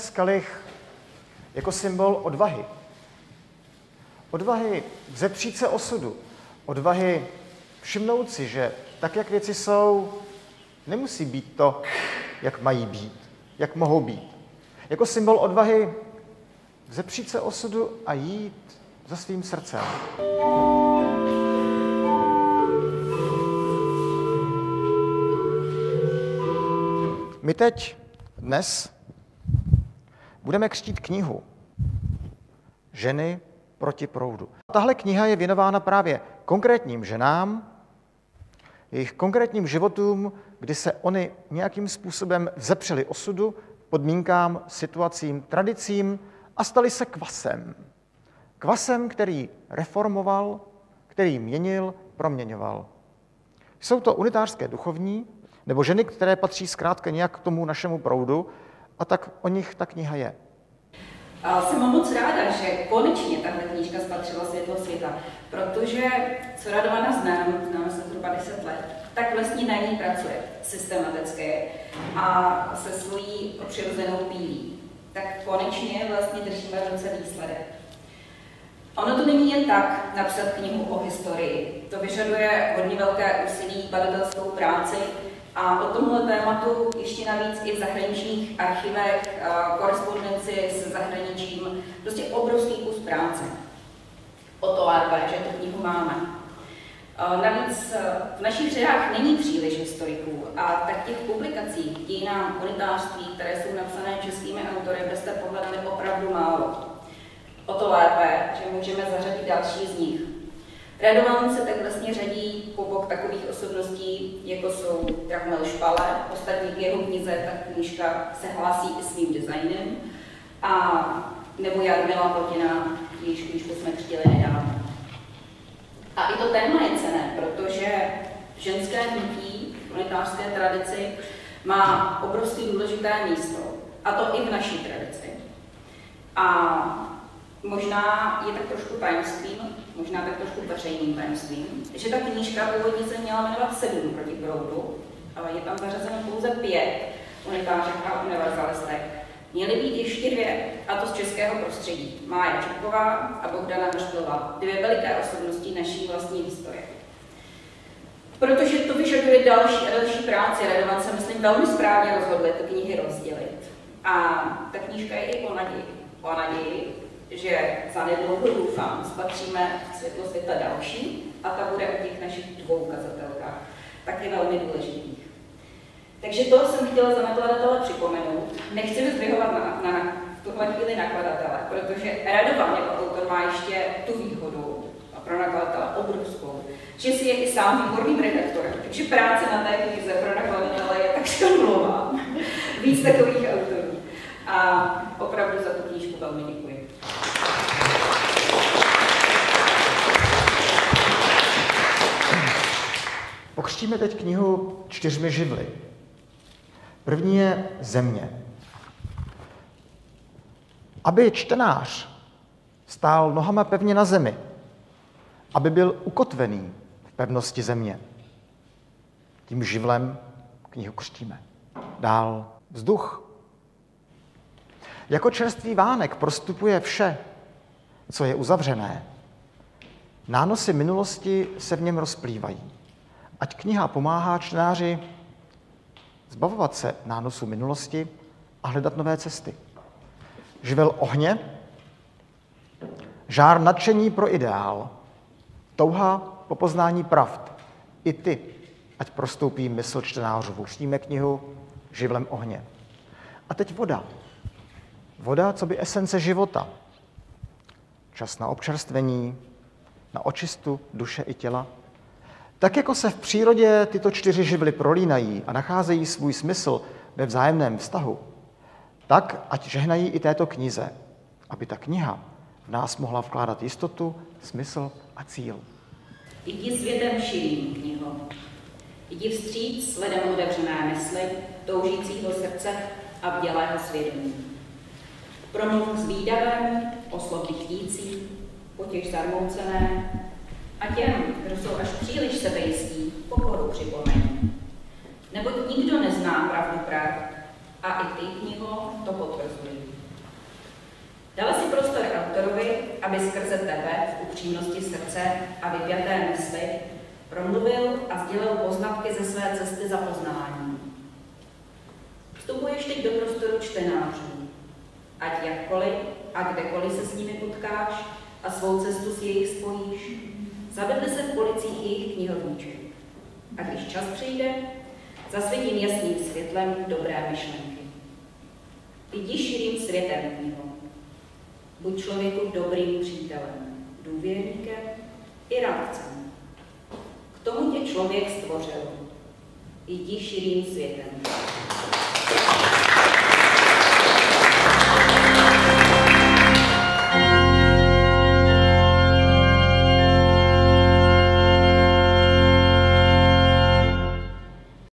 přes kalich jako symbol odvahy. Odvahy vzepřít se osudu. Odvahy všimnout si, že tak, jak věci jsou, nemusí být to, jak mají být, jak mohou být. Jako symbol odvahy vzepřít se osudu a jít za svým srdcem. My teď, dnes, budeme křtít knihu Ženy proti proudu. Tahle kniha je věnována právě konkrétním ženám, jejich konkrétním životům, kdy se oni nějakým způsobem vzepřeli osudu, podmínkám, situacím, tradicím a stali se kvasem. Kvasem, který reformoval, který měnil, proměňoval. Jsou to unitářské duchovní, nebo ženy, které patří zkrátka nějak k tomu našemu proudu, a tak o nich ta kniha je. A jsem moc ráda, že konečně tahle knížka spatřila světlo světa, protože co Radovana znám, známe se zhruba 10 let, tak vlastně na ní pracuje systematicky a se svojí přirozenou pílí. Tak konečně vlastně držíme v ruce výsledek. Ono to není jen tak napsat knihu o historii. To vyžaduje hodně velké úsilí, badatelskou práci, a o tomhle tématu ještě navíc i v zahraničních archivech, korespondenci s zahraničím, prostě obrovský kus práce. O to lépe, že tu knihu máme. Navíc v našich řadách není příliš historiků a tak těch publikací k dějinám unitářství, které jsou napsané českými autory, byste pohledali opravdu málo. O to lépe, že můžeme zařadit další z nich. Radovan se tak vlastně řadí po bok takových osobností, jako jsou Drahmel Špale, ostatní k jeho knize ta knižka se hlásí i svým designem, a nebo Jarmila Potina, jejíž knižku jsme křtili nedávno. A i to téma je cené, protože ženské hnutí v unitářské tradici má obrovský důležité místo, a to i v naší tradici. A možná je tak trošku tajemstvím, možná tak trošku veřejným tajemstvím, že ta knížka původně se měla jmenovat Sedm proti proudu, ale je tam zařazeno pouze pět unitářek a univerzalistek. Měly být ještě dvě, a to z českého prostředí. Mája Čeková a Bohdana Hřblová, dvě veliké osobnosti naší vlastní historie. Protože to vyžaduje další a další práci, Radovan se, myslím, velmi správně rozhodli ty knihy rozdělit. A ta knížka je i o naději. O naději, že za nedlouho doufám, spatříme světlo světa další a ta bude o těch našich dvou ukazatelkách, taky velmi důležitých. Takže to jsem chtěla za nakladatele připomenout. Nechci vyzdvihovat na, na tuhle chvíli nakladatele, protože Radovan jako autor má ještě tu výhodu, a pro nakladatele obrovskou, že si je i sám výborným redaktorem. Takže práce na té knize pro nakladatele je tak nulová. Víc takových autorů. A opravdu za tu knížku velmi děkuji. Pokřtíme teď knihu čtyřmi živly. První je země. Aby čtenář stál nohama pevně na zemi, aby byl ukotvený v pevnosti země. Tím živlem knihu křtíme. Dál vzduch. Jako čerstvý vánek prostupuje vše, co je uzavřené. Nánosy minulosti se v něm rozplývají. Ať kniha pomáhá čtenáři zbavovat se nánosu minulosti a hledat nové cesty. Živel ohně, žár nadšení pro ideál, touha po poznání pravd. I ty, ať prostoupí mysl čtenářů. Křtíme knihu živlem ohně. A teď voda. Voda, co by esence života. Čas na občerstvení, na očistu duše i těla. Tak jako se v přírodě tyto čtyři živly prolínají a nacházejí svůj smysl ve vzájemném vztahu, tak ať žehnají i této knize, aby ta kniha v nás mohla vkládat jistotu, smysl a cíl. Jdi světem širým kniho. Jdi vstříc lidem otevřené mysli, toužícího srdce a vdělého svědomí. Promluv s výdavem, oslov chtící, potěž zarmoucené a těm, kdo jsou až příliš sebejistí, pokoru připomeň. Neboť nikdo nezná pravdu prav, a i ty knihy to potvrzují. Dala si prostor autorovi, aby skrze tebe v upřímnosti srdce a vypjaté mysli promluvil a sdělil poznatky ze své cesty za poznání. Vstupuješ teď do prostoru čtenářů ať jakkoliv a kdekoliv se s nimi potkáš a svou cestu s jejich spojíš, zavedne se v policích jejich knihovníček. A když čas přijde, zasvětím jasným světlem dobré myšlenky. Jdi širým světem knihu. Buď člověku dobrým přítelem, důvěrníkem i rádcem. K tomu tě člověk stvořil. Jdi širým světem.